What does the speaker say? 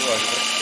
Все,